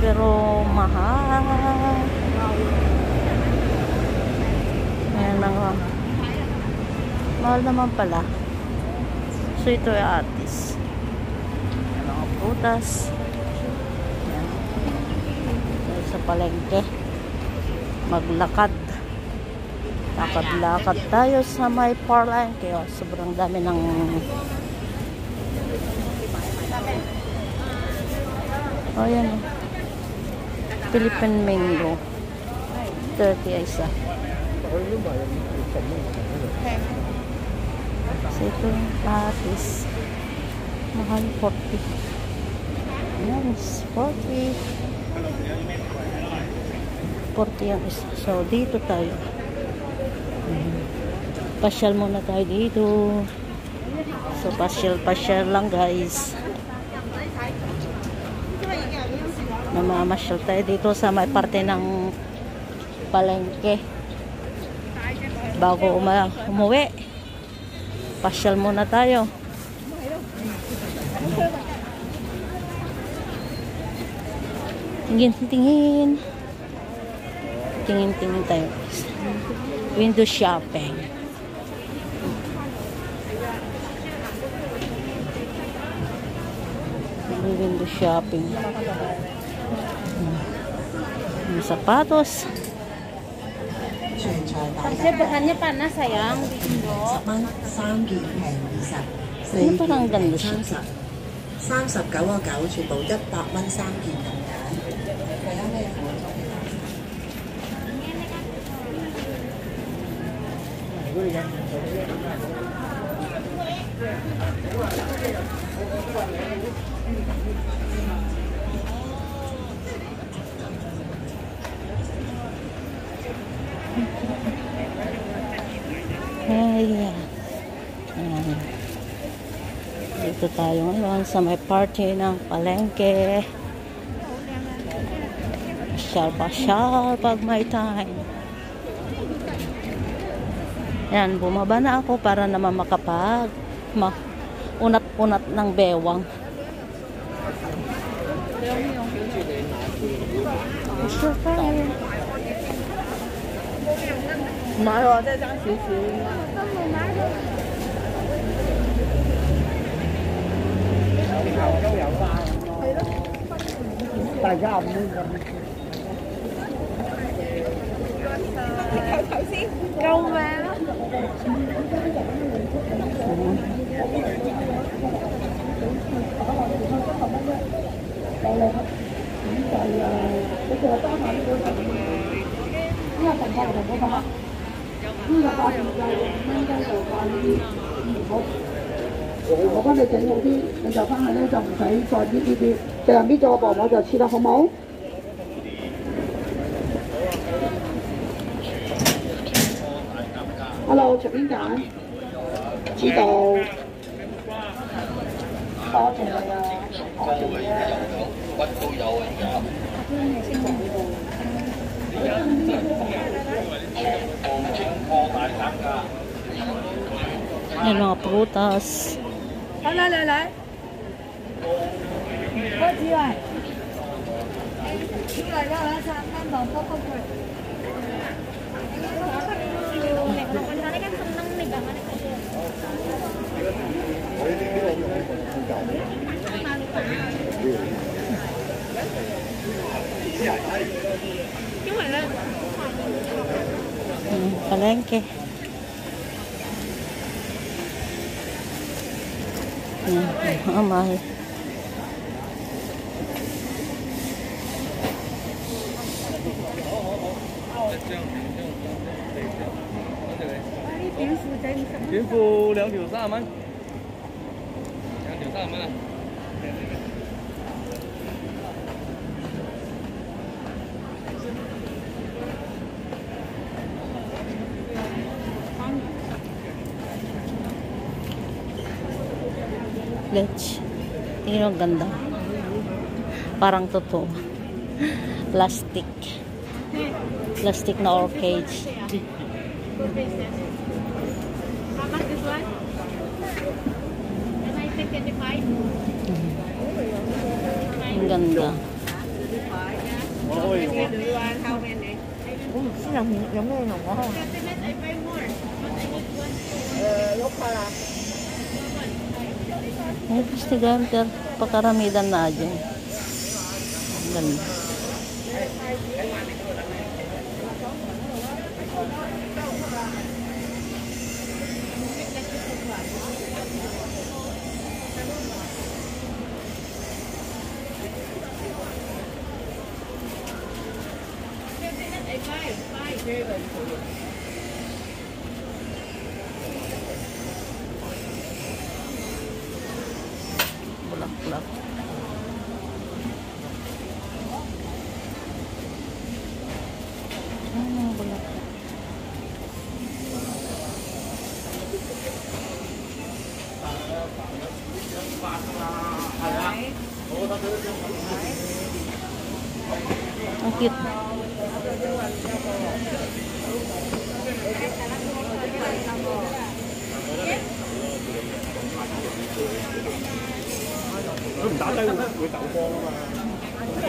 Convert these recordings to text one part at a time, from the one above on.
Pero mahal. Ayan nga. Mahal naman pala. So ito ay atis. Ayan mga prutas. Ayan. Sa palengke. Maglakad. Lakad-lakad tayo sa may palengke. Oh, sobrang dami ng Oh, yan. oh. Philippine mango. 30 ay isa. So, ito yung patis. Mahal 40. Yes, 40. 40 ang isa. So, dito tayo. Pasyal muna tayo dito. So, pasyal-pasyal lang guys. Namamasyal tayo dito sa may parte ng palengke. Bago uma umuwi. Pasyal muna tayo. Tingin-tingin. Tingin-tingin tayo. Window shopping. Window shopping. Yung sapatos. 全菜大 Kasi bahannya panas sayang. 十蚊，三件平二十，四 Ano 件 parang ganda 平 siya? 三十，三十九个九，全部一百蚊三件咁解。睇下咩款式？ Ayan. Dito tayo ngayon sa may party ng palengke. Pasyal-pasyal pag may time. Ayan, bumaba na ako para naman makapag ma unat-unat ng bewang. Pasyal tayo. 唔系喎，即系 大家唔好咁。头头先，救命啊！ 我帮你整好啲，你就翻去咧就唔使再搣呢啲，净系搣咗个薄膜就切啦，好冇？Hello，随便拣，知道。多谢你啊，多谢你啊。Ayan mga prutas. 嚟 嚟嚟嚟，开始嚟。嚟啦嚟啦，三蚊糖卜卜佢。 Hmm, palengke. Ayan, ang mahal.点 负仔五十蚊。短裤两条三十蚊，两条三十蚊啊！ Let's. Tingnan mo, ang ganda. Parang totoo. Plastic. Plastic na orchid. Ang ganda. May festival ter pakaramidan na dyan. Ang ganda. Bulaklak. 佢唔打低會會走光啊嘛。咁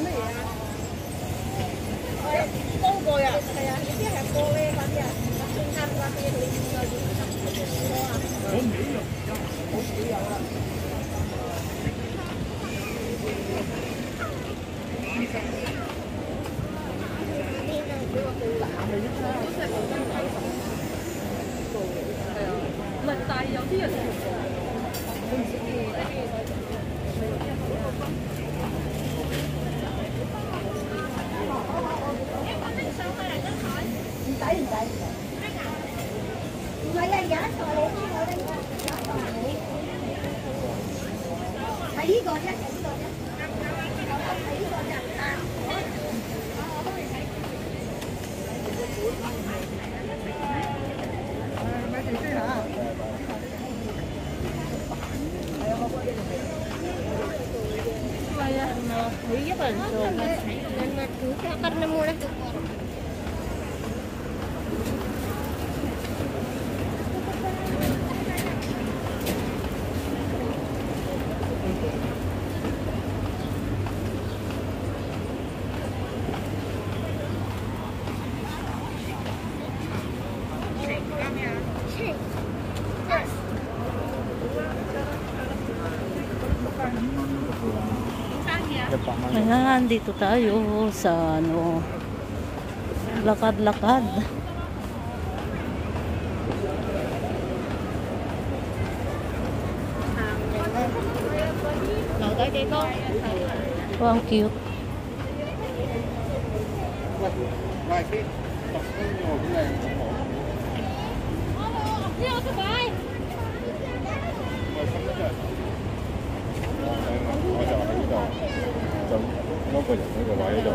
啲。咁个人一出入我哋识咁晒。你见入去就可以打得㗎，你见可以打啦。唔系啦。Pasyal, pasyal. Karena mulai 百 但係有啲人食唔到。Iya, Pak. Kan madu, kan karena murah. nandito tayo sa ano lakad-lakad. Oh ang cute. Ngoài cái Có nhận thấy cái?